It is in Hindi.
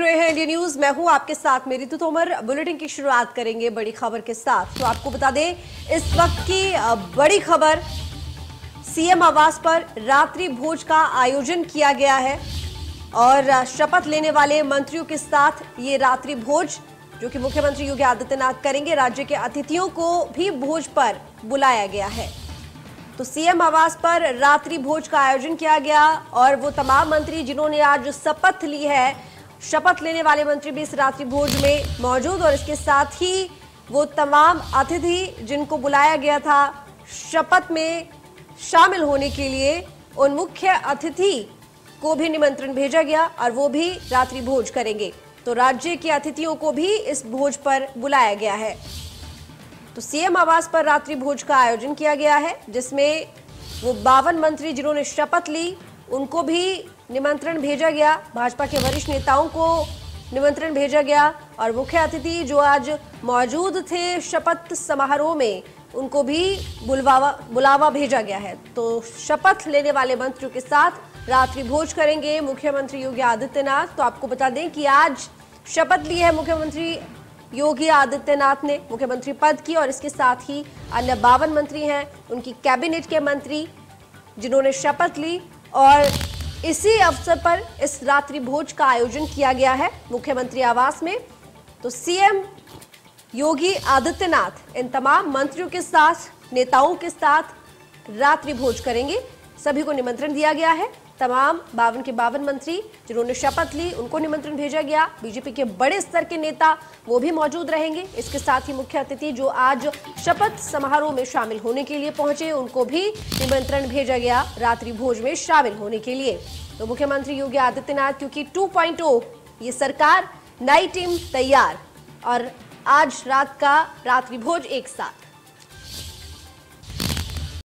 रहे हैं इंडिया न्यूज़। मैं हूँ आपके साथ मेरी तो तोमर। बुलेटिन की शुरुआत करेंगे बड़ी खबर के साथ। तो आपको बता दें, इस वक्त की बड़ी खबर, सीएम आवास पर रात्रि भोज का आयोजन किया गया है और शपथ लेने वाले मंत्रियों के साथ ये रात्रि भोज, जो कि मुख्यमंत्री योगी आदित्यनाथ करेंगे, राज्य के अतिथियों को भी भोज पर बुलाया गया है। तो सीएम आवास पर रात्रि भोज का आयोजन किया गया और वो तमाम मंत्री जिन्होंने आज शपथ ली है शपथ लेने वाले मंत्री भी इस रात्रि भोज में मौजूद और इसके साथ ही वो तमाम अतिथि जिनको बुलाया गया था शपथ में शामिल होने के लिए उन मुख्य अतिथि को भी निमंत्रण भेजा गया और वो भी रात्रि भोज करेंगे। तो राज्य के अतिथियों को भी इस भोज पर बुलाया गया है। तो सीएम आवास पर रात्रि भोज का आयोजन किया गया है, जिसमें वो बावन मंत्री जिन्होंने शपथ ली उनको भी निमंत्रण भेजा गया। भाजपा के वरिष्ठ नेताओं को निमंत्रण भेजा गया और मुख्य अतिथि जो आज मौजूद थे शपथ समारोह में, उनको भी बुलवावा, बुलावा भेजा गया है। तो शपथ लेने वाले मंत्रियों के साथ रात्रि भोज करेंगे मुख्यमंत्री योगी आदित्यनाथ। तो आपको बता दें कि आज शपथ ली है मुख्यमंत्री योगी आदित्यनाथ ने। मुख्यमंत्री पद की और इसके साथ ही अन्य बावन मंत्री हैं। उनकी कैबिनेट के मंत्री जिन्होंने शपथ ली और इसी अवसर पर इस रात्रि भोज का आयोजन किया गया है मुख्यमंत्री आवास में। तो सीएम योगी आदित्यनाथ इन तमाम मंत्रियों के साथ, नेताओं के साथ रात्रि भोज करेंगे। सभी को निमंत्रण दिया गया है। तमाम बावन के बावन मंत्री, जिन्होंने शपथ ली, उनको निमंत्रण भेजा गया। बीजेपी के बड़े स्तर के नेता, वो भी मौजूद रहेंगे। इसके साथ ही मुख्य अतिथि जो आज शपथ समारोह में शामिल होने के लिए पहुँचे, उनको भी निमंत्रण भेजा गया रात्रि भोज में शामिल होने के लिए। तो मुख्यमंत्री योगी आदित्यनाथ, क्योंकि 2.0 ये सरकार, नई टीम तैयार। और आज रात का रात्रि भोज एक साथ।